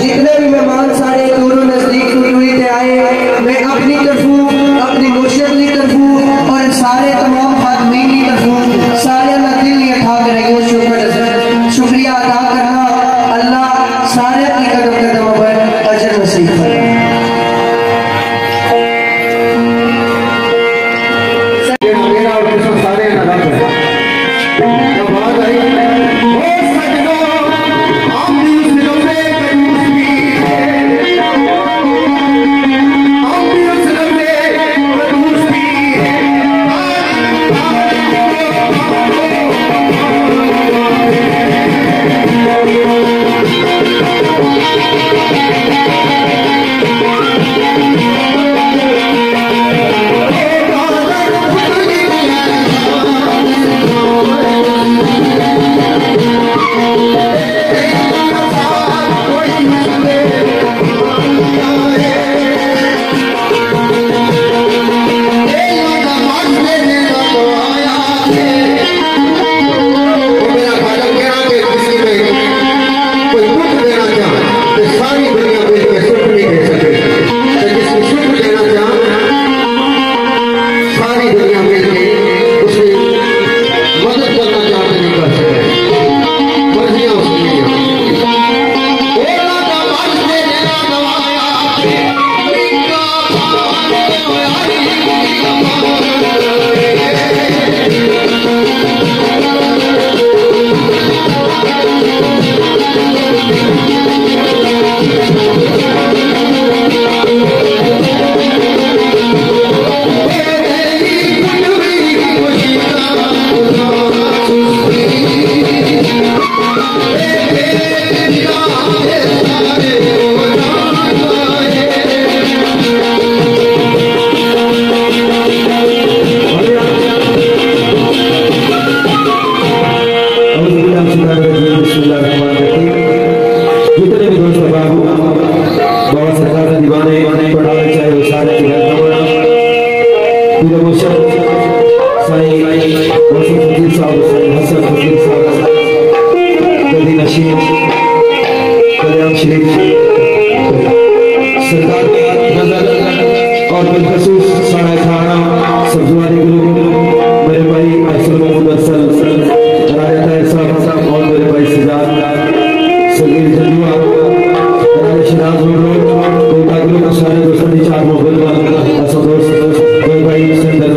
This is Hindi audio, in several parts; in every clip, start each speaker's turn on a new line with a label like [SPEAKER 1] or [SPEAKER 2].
[SPEAKER 1] जितने भी मेहमान सारे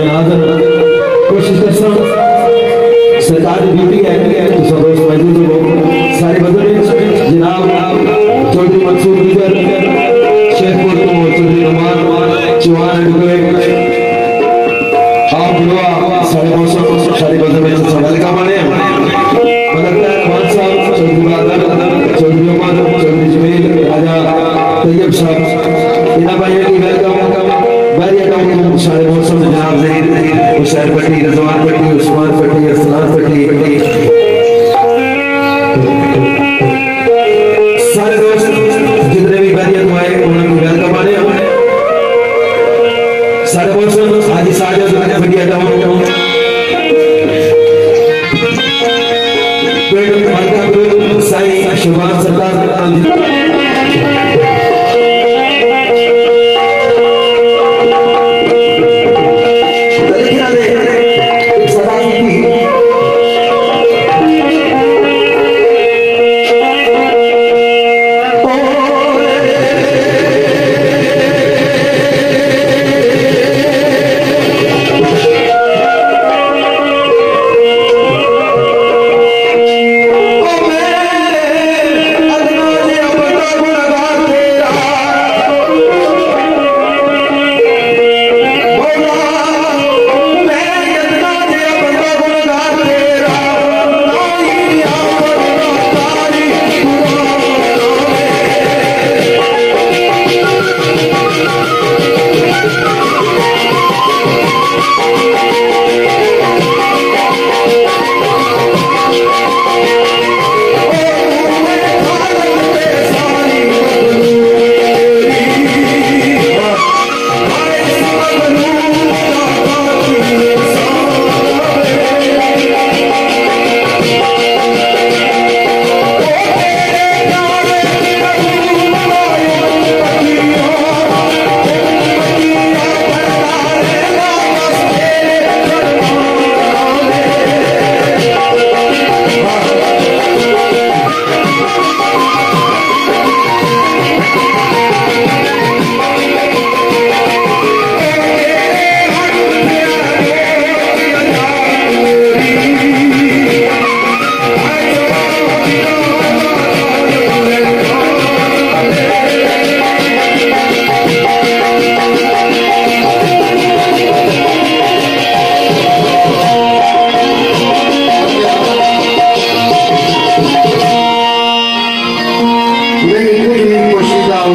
[SPEAKER 2] आदर कोशिश कर सरकारी ड्यूटी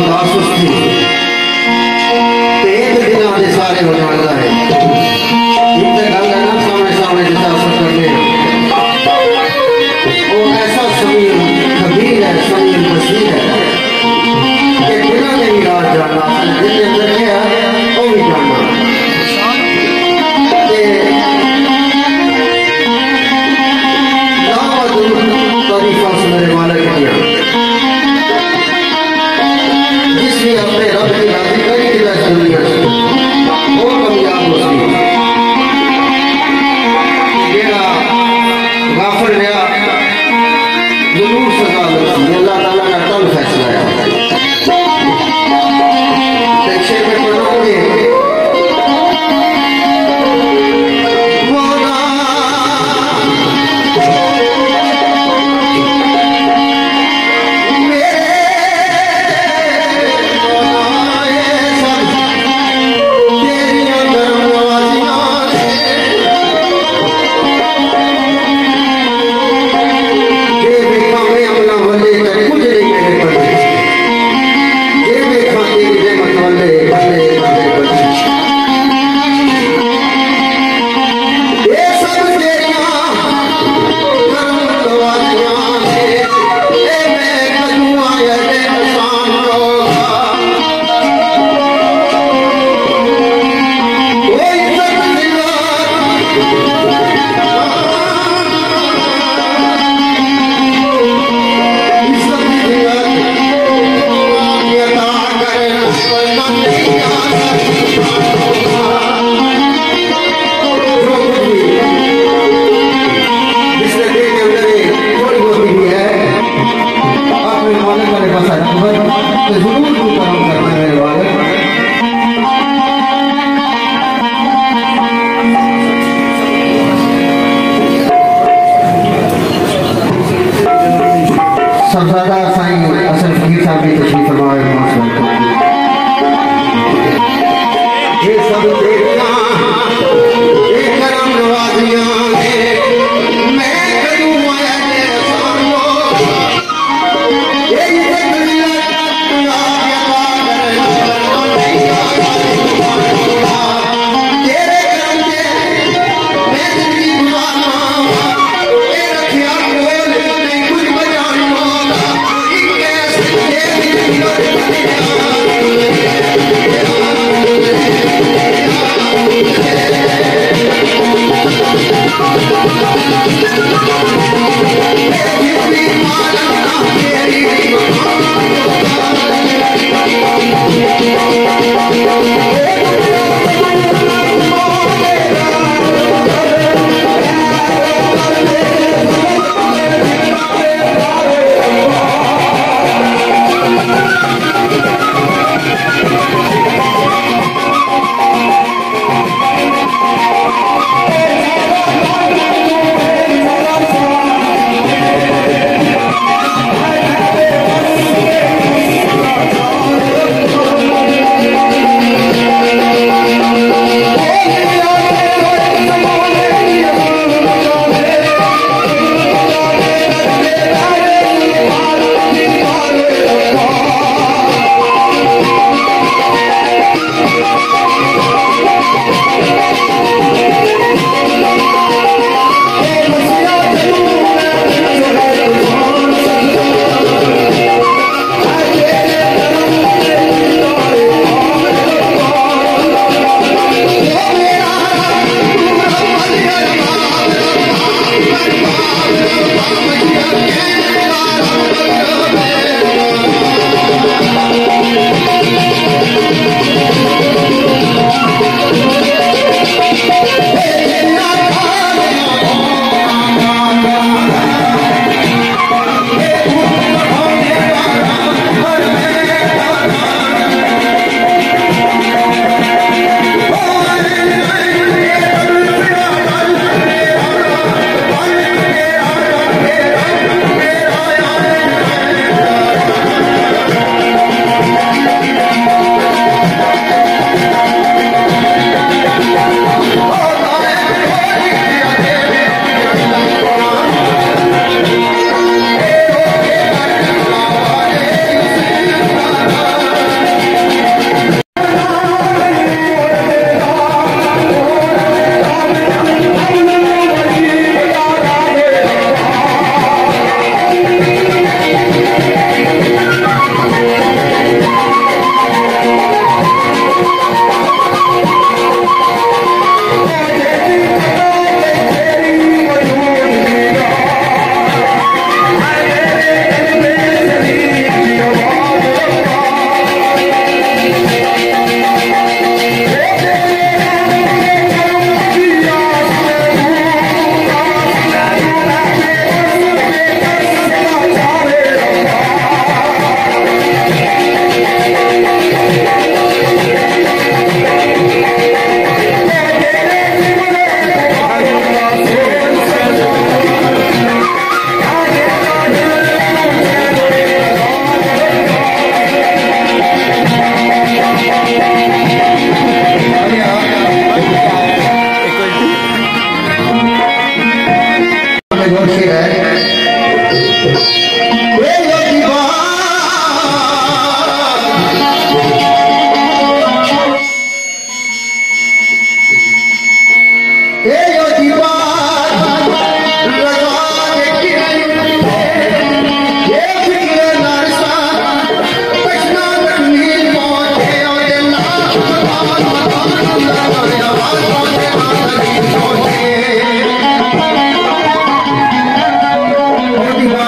[SPEAKER 3] aos.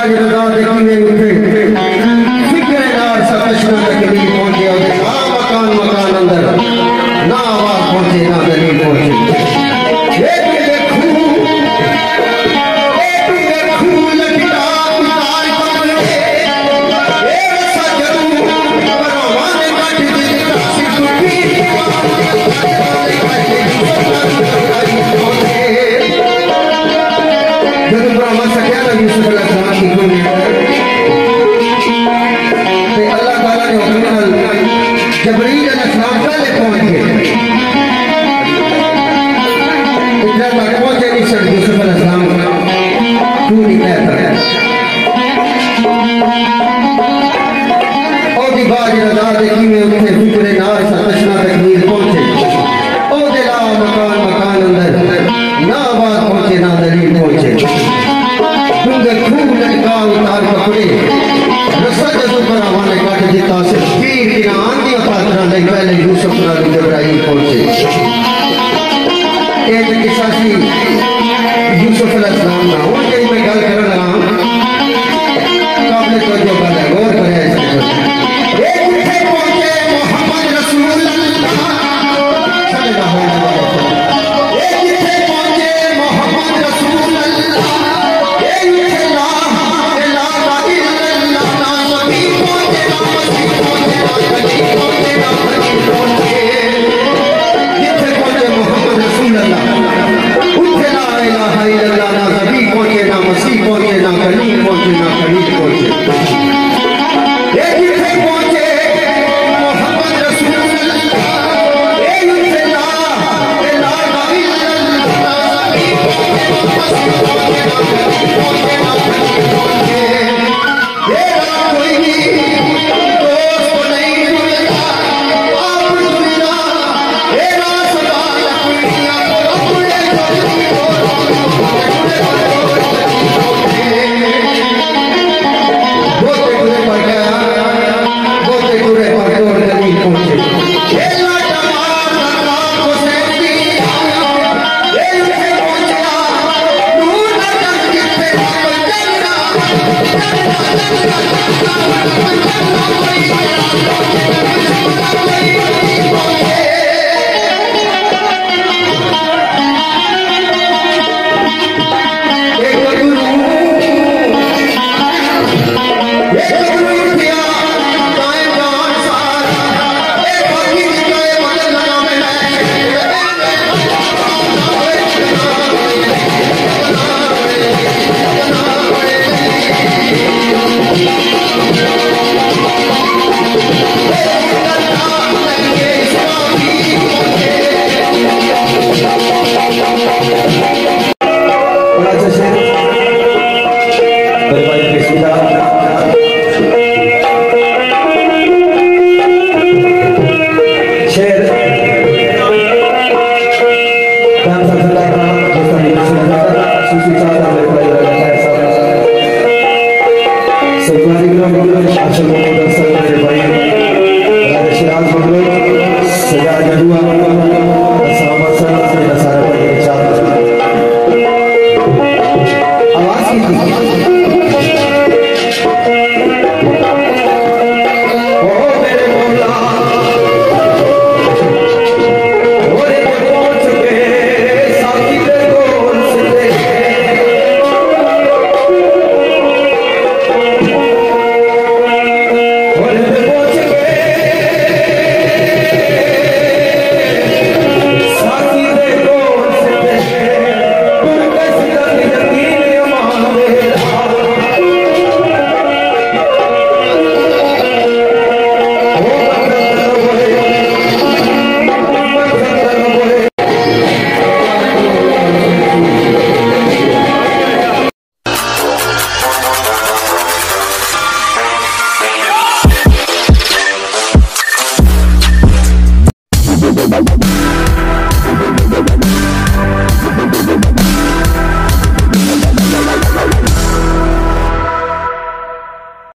[SPEAKER 3] விரதாதிகம் என்